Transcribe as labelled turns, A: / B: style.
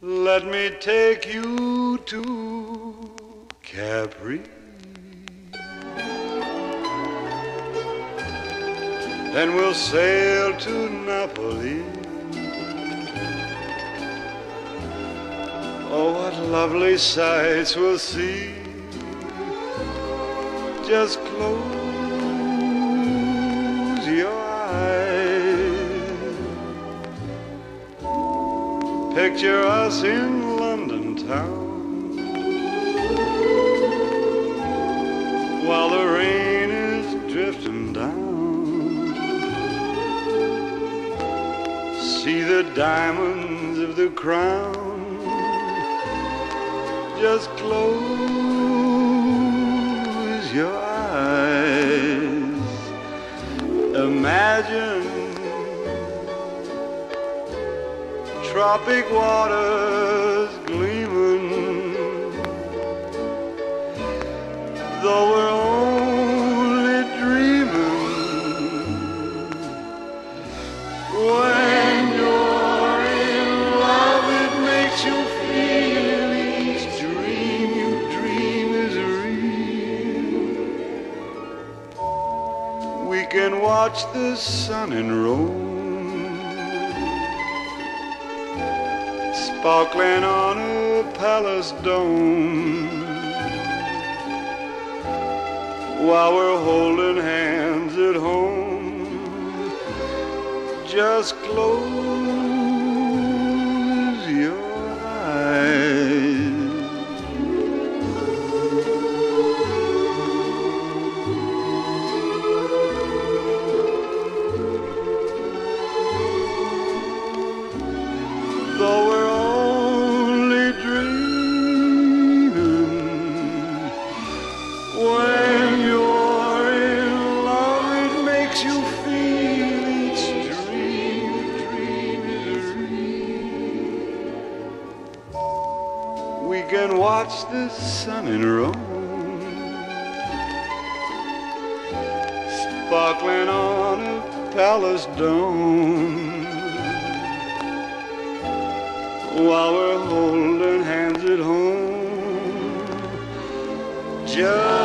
A: Let me take you to Capri. Then we'll sail to Napoli. Oh, what lovely sights we'll see. Just close Picture us in London town while the rain is drifting down. See the diamonds of the crown. Just close your eyes. Imagine tropic waters gleaming. Though we're only dreaming. When you're in love, it makes you feel each dream you dream is real. We can watch the sun in sparkling on a palace dome while we're holding hands at home. Just close watch the sun in Rome, sparkling on a palace dome. While we're holding hands at home, just